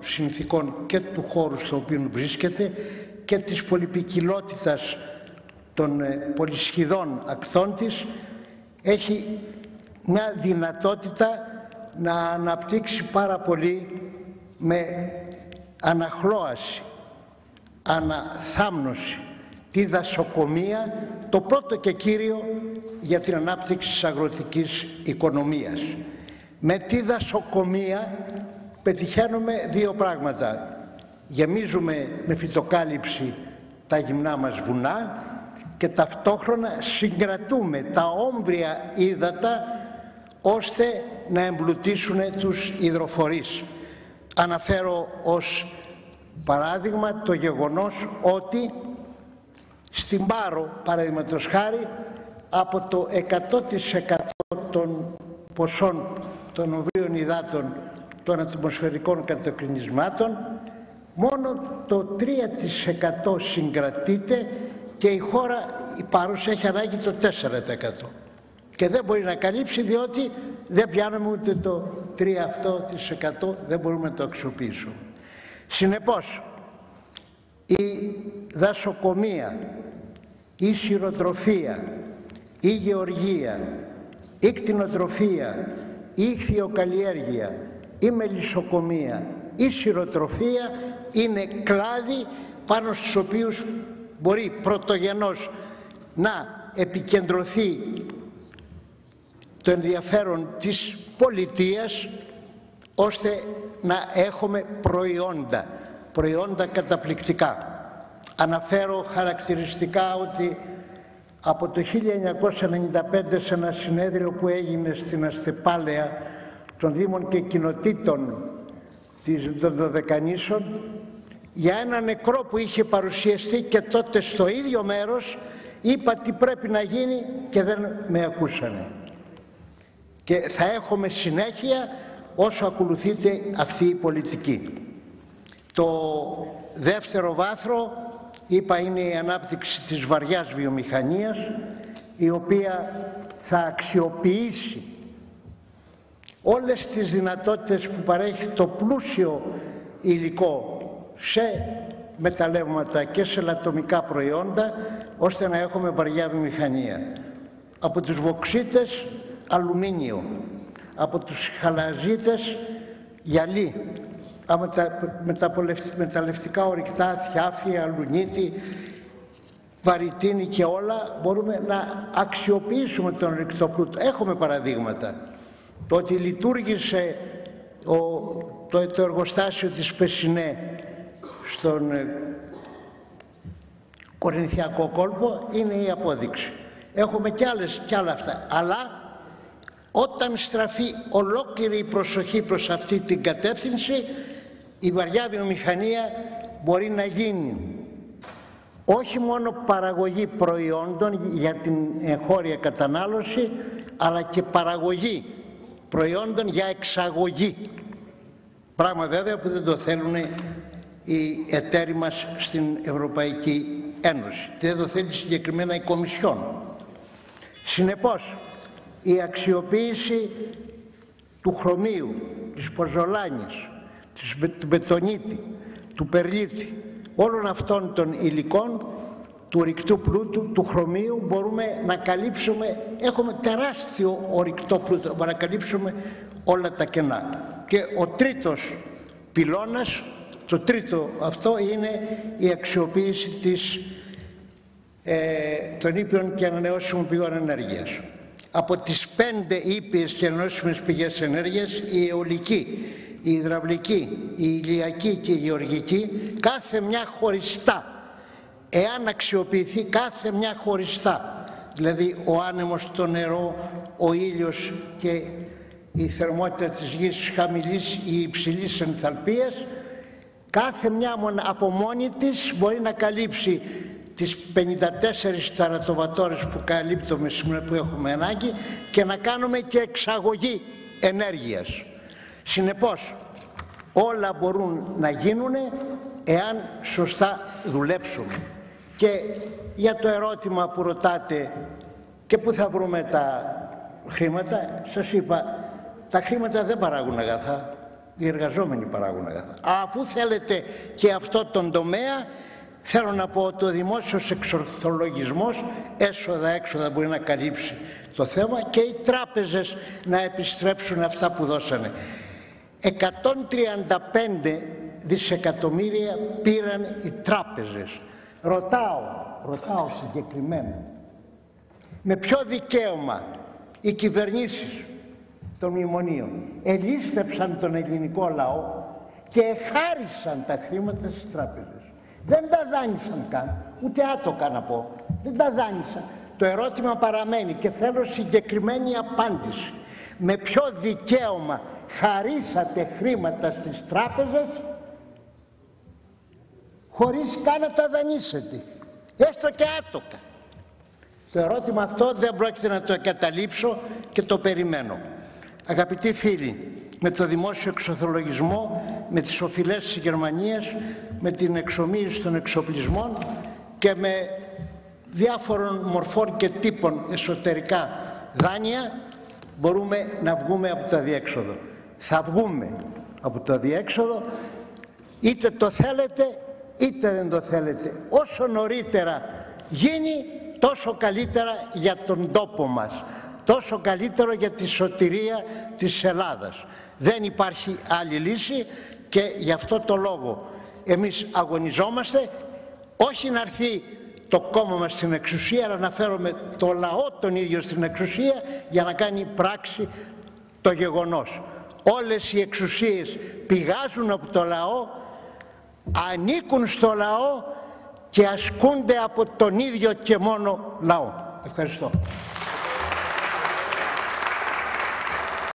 συνθήκων και του χώρου στο οποίο βρίσκεται και της πολυπικιλότητας των ε, πολυσχηδών ακτών της έχει μια δυνατότητα να αναπτύξει πάρα πολύ με αναχλώαση, αναθάμνωση, τη δασοκομεία, το πρώτο και κύριο για την ανάπτυξη της αγροτικής οικονομίας. Με τη δασοκομεία πετυχαίνουμε δύο πράγματα. Γεμίζουμε με φυτοκάλυψη τα γυμνά μας βουνά και ταυτόχρονα συγκρατούμε τα όμβρια ύδατα ώστε να εμπλουτίσουν τους υδροφορείς. Αναφέρω ως παράδειγμα το γεγονός ότι στην Πάρο, παραδείγματος χάρη, από το 100% των ποσών των ομβρίων υδάτων των ατμοσφαιρικών κατακρινισμάτων, μόνο το 3% συγκρατείται και η χώρα η παρούσα έχει ανάγκη το 4% και δεν μπορεί να καλύψει διότι δεν πιάνουμε ούτε το 3% δεν μπορούμε να το αξιοποιήσουμε. Συνεπώς, η δασοκομεία, η σιροτροφία, η γεωργία, η κτηνοτροφία, η ηχθειοκαλλιέργεια, η μελισσοκομεία, η σιροτροφία είναι κλάδοι πάνω στους οποίους μπορεί πρωτογενώς να επικεντρωθεί το ενδιαφέρον της πολιτείας ώστε να έχουμε προϊόντα, προϊόντα καταπληκτικά. Αναφέρω χαρακτηριστικά ότι από το 1995 σε ένα συνέδριο που έγινε στην Αστεπάλαια των Δήμων και Κοινοτήτων των Δωδεκανήσων για ένα νεκρό που είχε παρουσιαστεί και τότε στο ίδιο μέρος είπα τι πρέπει να γίνει και δεν με ακούσανε. Και θα έχουμε συνέχεια όσο ακολουθείται αυτή η πολιτική. Το δεύτερο βάθρο, είπα, είναι η ανάπτυξη της βαριάς βιομηχανίας, η οποία θα αξιοποιήσει όλες τις δυνατότητες που παρέχει το πλούσιο υλικό σε μεταλλεύματα και σε λατομικά προϊόντα ώστε να έχουμε βαριά βιομηχανία. Από τους βοξίτες αλουμίνιο, από τους χαλαζίτες γυαλί, από τα μεταλλευτικά ορυκτά, θιάφη, αλουνίτη, βαρυτίνη και όλα μπορούμε να αξιοποιήσουμε τον ορυκτό πλούτο. Έχουμε παραδείγματα. Το ότι λειτουργήσε ο, το, το εργοστάσιο της Πεσινέ στον ε, Κορινθιακό κόλπο είναι η απόδειξη. Έχουμε και, άλλες, και άλλα αυτά. Αλλά όταν στραφεί ολόκληρη η προσοχή προς αυτή την κατεύθυνση η βαριά βιομηχανία μπορεί να γίνει όχι μόνο παραγωγή προϊόντων για την εγχώρια κατανάλωση αλλά και παραγωγή προϊόντων για εξαγωγή. Πράγμα βέβαια που δεν το θέλουν οι εταίροι μας στην Ευρωπαϊκή Ένωση. Δεν το θέλει συγκεκριμένα η Κομισιόν. Συνεπώς, η αξιοποίηση του χρωμίου, της ποζολάνης, του μπετονίτη, του περλίτη, όλων αυτών των υλικών του ορυκτού πλούτου, του χρωμίου μπορούμε να καλύψουμε, έχουμε τεράστιο ορυκτό πλούτο, μπορούμε να καλύψουμε όλα τα κενά. Και ο τρίτος πυλώνας, το τρίτο αυτό είναι η αξιοποίηση της, ε, των ήπιων και ανανεώσιμων πηγών ενέργειας. Από τις πέντε ήπιες και ανανεώσιμες πηγές ενέργειας, η αιωλική, η υδραυλική, η ηλιακή και η γεωργική, κάθε μια χωριστά εάν αξιοποιηθεί κάθε μια χωριστά, δηλαδή ο άνεμος, το νερό, ο ήλιος και η θερμότητα της γης χαμηλής ή υψηλής ενθαλπίας, κάθε μια από μόνη της μπορεί να καλύψει τις 54 ταρατοβατόρες που καλύπτουμε σήμερα που έχουμε ανάγκη και να κάνουμε και εξαγωγή ενέργειας. Συνεπώς, όλα μπορούν να γίνουν εάν σωστά δουλέψουμε. Και για το ερώτημα που ρωτάτε και πού θα βρούμε τα χρήματα, σας είπα, τα χρήματα δεν παράγουν αγαθά. Οι εργαζόμενοι παράγουν αγαθά. Αφού θέλετε και αυτό τον τομέα, θέλω να πω ότι ο δημόσιος εξορθολογισμός έσοδα-έξοδα μπορεί να καλύψει το θέμα και οι τράπεζες να επιστρέψουν αυτά που δώσανε. 135 δισεκατομμύρια πήραν οι τράπεζες. Ρωτάω, ρωτάω συγκεκριμένα, με ποιο δικαίωμα οι κυβερνήσεις των μνημονίων ελίστεψαν τον ελληνικό λαό και χάρισαν τα χρήματα στις τράπεζες; Δεν τα δάνεισαν καν, ούτε άτοκα να πω. Δεν τα δάνεισαν. Το ερώτημα παραμένει και θέλω συγκεκριμένη απάντηση. Με ποιο δικαίωμα χαρίσατε χρήματα στις τράπεζες χωρίς καν να τα δανείσετε. Έστω και άτοκα. Το ερώτημα αυτό δεν πρόκειται να το εγκαταλείψω και το περιμένω. Αγαπητοί φίλοι, με το δημόσιο εξοθολογισμό, με τις οφειλές της Γερμανίας, με την εξομοίηση των εξοπλισμών και με διάφορων μορφών και τύπων εσωτερικά δάνεια μπορούμε να βγούμε από το αδιέξοδο. Θα βγούμε από το αδιέξοδο είτε το θέλετε είτε δεν το θέλετε. Όσο νωρίτερα γίνει τόσο καλύτερα για τον τόπο μας, τόσο καλύτερο για τη σωτηρία της Ελλάδας. Δεν υπάρχει άλλη λύση και γι' αυτό το λόγο εμείς αγωνιζόμαστε όχι να έρθει το κόμμα μας στην εξουσία αλλά να φέρουμε το λαό τον ίδιο στην εξουσία για να κάνει πράξη το γεγονός. Όλες οι εξουσίες πηγάζουν από το λαό, ανήκουν στο λαό και ασκούνται από τον ίδιο και μόνο λαό. Ευχαριστώ.